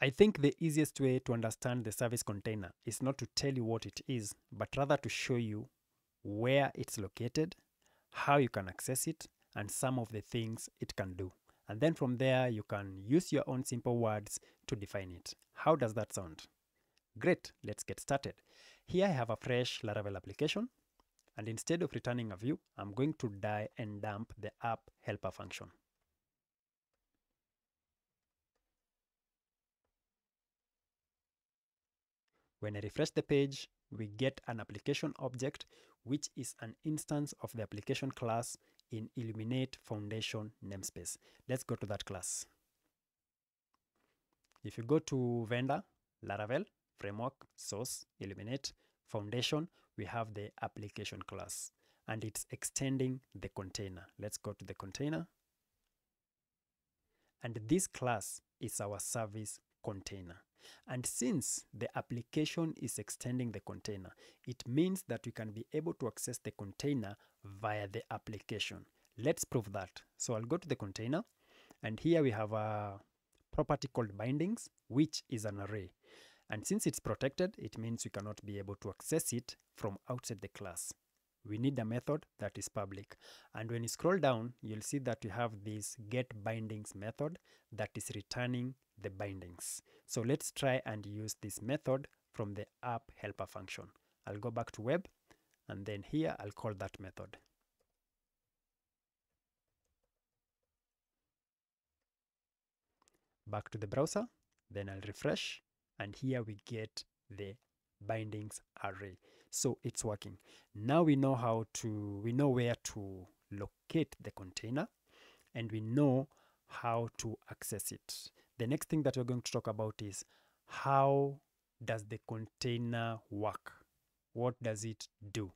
I think the easiest way to understand the service container is not to tell you what it is, but rather to show you where it's located, how you can access it, and some of the things it can do. And then from there, you can use your own simple words to define it. How does that sound? Great, let's get started. Here I have a fresh Laravel application, and instead of returning a view, I'm going to die and dump the app helper function. When I refresh the page, we get an application object, which is an instance of the application class in Illuminate Foundation namespace. Let's go to that class. If you go to vendor, Laravel, framework, source, Illuminate, foundation, we have the application class and it's extending the container. Let's go to the container. And this class is our service container. And since the application is extending the container, it means that we can be able to access the container via the application. Let's prove that. So I'll go to the container, and here we have a property called bindings, which is an array. And since it's protected, it means we cannot be able to access it from outside the class. We need a method that is public. And when you scroll down, you'll see that we have this get bindings method that is returning the bindings. So let's try and use this method from the app helper function. I'll go back to web and then here I'll call that method. Back to the browser, then I'll refresh and here we get the bindings array. So it's working. Now we know how to, we know where to locate the container and we know how to access it. The next thing that we're going to talk about is how does the container work? What does it do?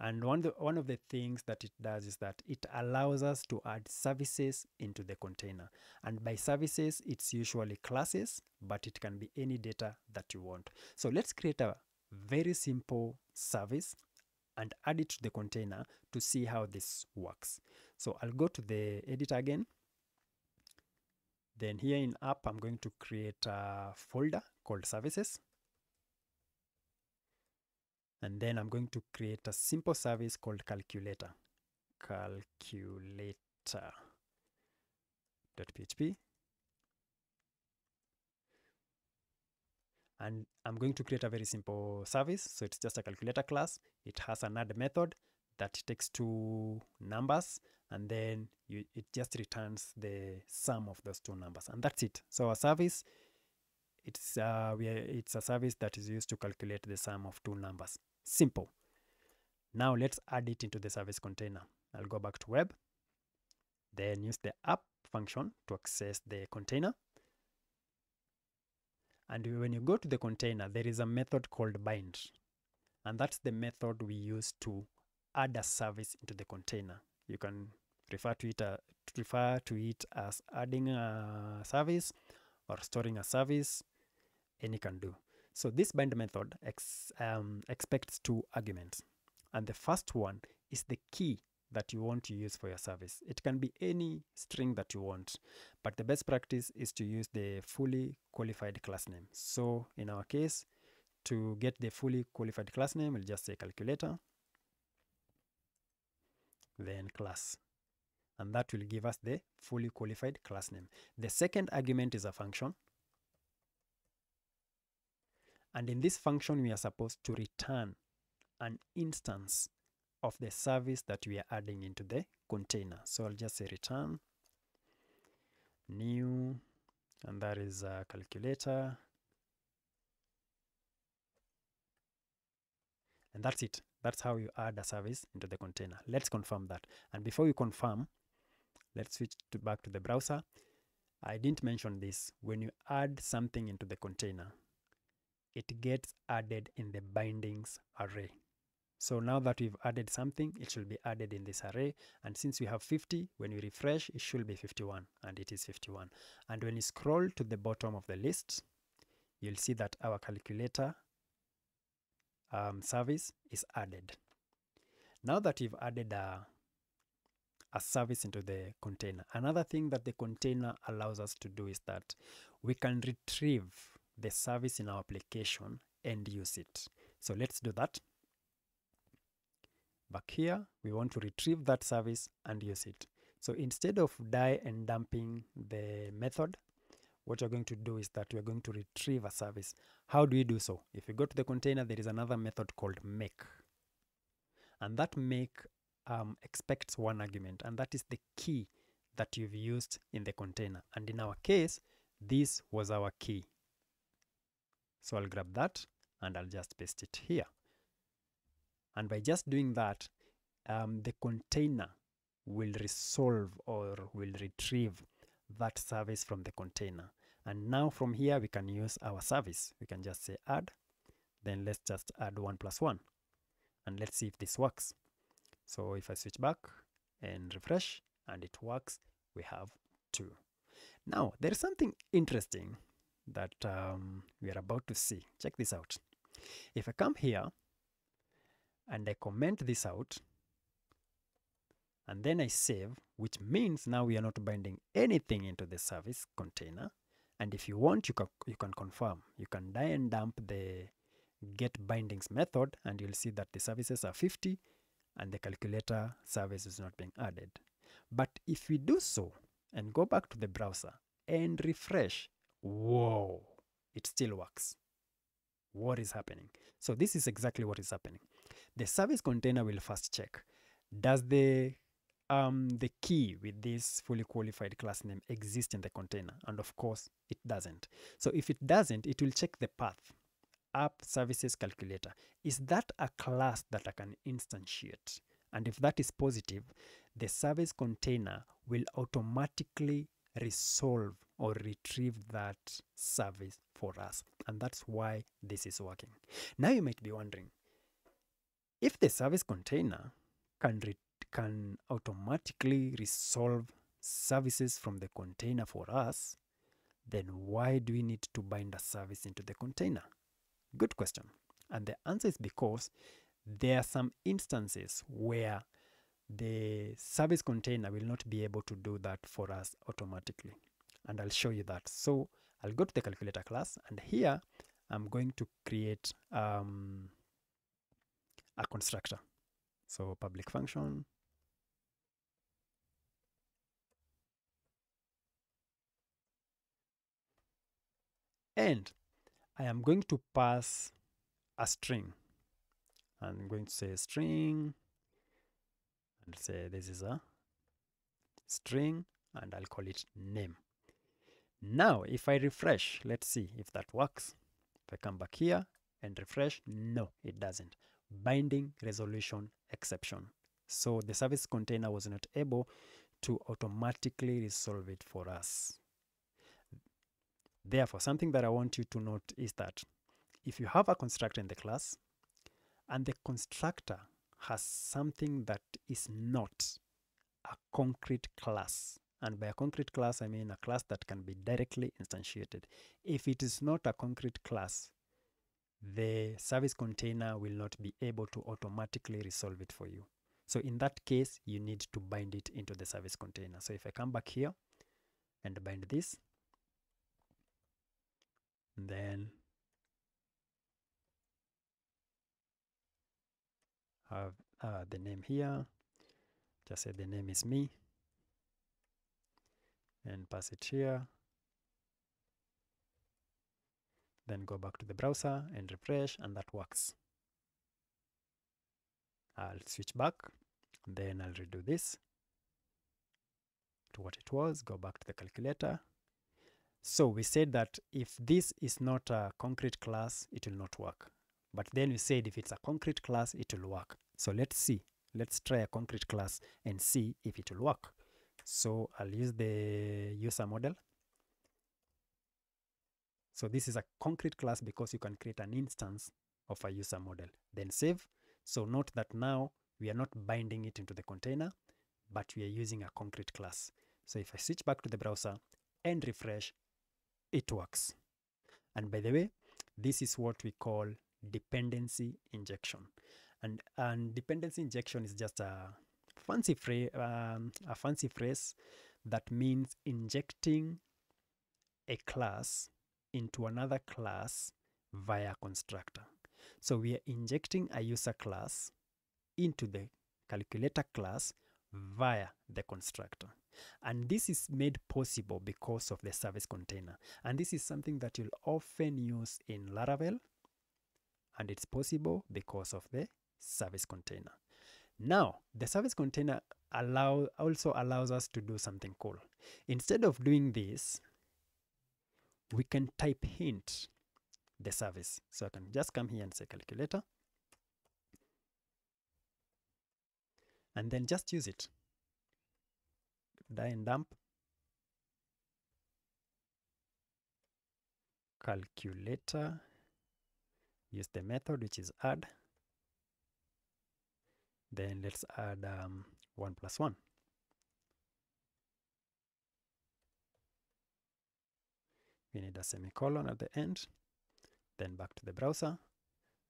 And one, the, one of the things that it does is that it allows us to add services into the container. And by services, it's usually classes, but it can be any data that you want. So let's create a very simple service and add it to the container to see how this works. So I'll go to the editor again. Then here in app, I'm going to create a folder called services. And then I'm going to create a simple service called calculator. Calculator.php. And I'm going to create a very simple service. So it's just a calculator class. It has an add method that takes two numbers and then you, it just returns the sum of those two numbers and that's it. So a service it's uh, we are, it's a service that is used to calculate the sum of two numbers. Simple. Now let's add it into the service container. I'll go back to web then use the app function to access the container. And when you go to the container there is a method called bind and that's the method we use to add a service into the container. You can refer to it uh, refer to it as adding a service or storing a service any can do. So this bind method ex, um, expects two arguments. And the first one is the key that you want to use for your service. It can be any string that you want but the best practice is to use the fully qualified class name. So in our case to get the fully qualified class name we'll just say calculator then class and that will give us the fully qualified class name. The second argument is a function. And in this function, we are supposed to return an instance of the service that we are adding into the container. So I'll just say return new, and that is a calculator. And that's it. That's how you add a service into the container. Let's confirm that. And before you confirm, let's switch to back to the browser. I didn't mention this. When you add something into the container, it gets added in the bindings array. So now that we've added something, it should be added in this array. And since we have 50, when we refresh, it should be 51, and it is 51. And when you scroll to the bottom of the list, you'll see that our calculator um, service is added. Now that we've added a, a service into the container. Another thing that the container allows us to do is that we can retrieve the service in our application and use it. So let's do that. Back here, we want to retrieve that service and use it. So instead of die and dumping the method, what you're going to do is that we're going to retrieve a service. How do we do so? If you go to the container, there is another method called make. And that make um, expects one argument, and that is the key that you've used in the container. And in our case, this was our key. So I'll grab that and I'll just paste it here. And by just doing that, um, the container will resolve or will retrieve that service from the container. And now from here, we can use our service. We can just say add, then let's just add one plus one. And let's see if this works. So if I switch back and refresh and it works, we have two. Now, there is something interesting that um, we are about to see. Check this out. If I come here and I comment this out, and then I save, which means now we are not binding anything into the service container. And if you want, you can, you can confirm. You can die and dump the get bindings method, and you'll see that the services are 50 and the calculator service is not being added. But if we do so and go back to the browser and refresh, whoa, it still works. What is happening? So this is exactly what is happening. The service container will first check, does the um, the key with this fully qualified class name exist in the container? And of course, it doesn't. So if it doesn't, it will check the path app services calculator. Is that a class that I can instantiate? And if that is positive, the service container will automatically resolve or retrieve that service for us. And that's why this is working. Now you might be wondering, if the service container can, can automatically resolve services from the container for us, then why do we need to bind a service into the container? Good question. And the answer is because there are some instances where the service container will not be able to do that for us automatically. And I'll show you that. So I'll go to the calculator class and here I'm going to create um, a constructor. So public function. And I am going to pass a string. I'm going to say string and say this is a string and I'll call it name. Now, if I refresh, let's see if that works. If I come back here and refresh, no, it doesn't. Binding resolution exception. So the service container was not able to automatically resolve it for us. Therefore, something that I want you to note is that if you have a constructor in the class and the constructor has something that is not a concrete class, and by a concrete class, I mean a class that can be directly instantiated. If it is not a concrete class, the service container will not be able to automatically resolve it for you. So in that case, you need to bind it into the service container. So if I come back here and bind this, then have uh, the name here. Just say the name is me. And pass it here. Then go back to the browser and refresh and that works. I'll switch back. Then I'll redo this to what it was. Go back to the calculator so we said that if this is not a concrete class, it will not work. But then we said if it's a concrete class, it will work. So let's see. Let's try a concrete class and see if it will work. So I'll use the user model. So this is a concrete class because you can create an instance of a user model. Then save. So note that now we are not binding it into the container, but we are using a concrete class. So if I switch back to the browser and refresh, it works. And by the way, this is what we call dependency injection. And, and dependency injection is just a fancy phrase, um, a fancy phrase that means injecting a class into another class via constructor. So we are injecting a user class into the calculator class via the constructor. And this is made possible because of the service container. And this is something that you'll often use in Laravel. And it's possible because of the service container. Now, the service container allow, also allows us to do something cool. Instead of doing this, we can type hint the service. So I can just come here and say calculator. And then just use it. Die and dump. Calculator. Use the method which is add. Then let's add um, 1 plus 1. We need a semicolon at the end. Then back to the browser,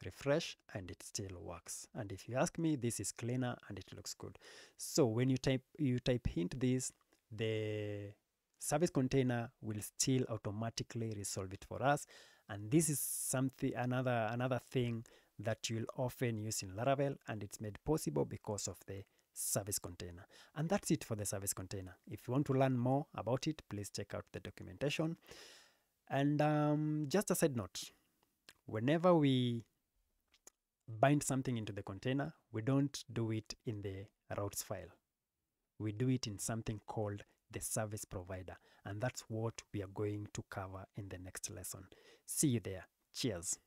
refresh, and it still works. And if you ask me, this is cleaner and it looks good. So when you type you type hint this, the service container will still automatically resolve it for us. And this is something another another thing that you'll often use in Laravel, and it's made possible because of the service container. And that's it for the service container. If you want to learn more about it, please check out the documentation. And um, just a side note, whenever we bind something into the container, we don't do it in the routes file. We do it in something called the service provider. And that's what we are going to cover in the next lesson. See you there. Cheers.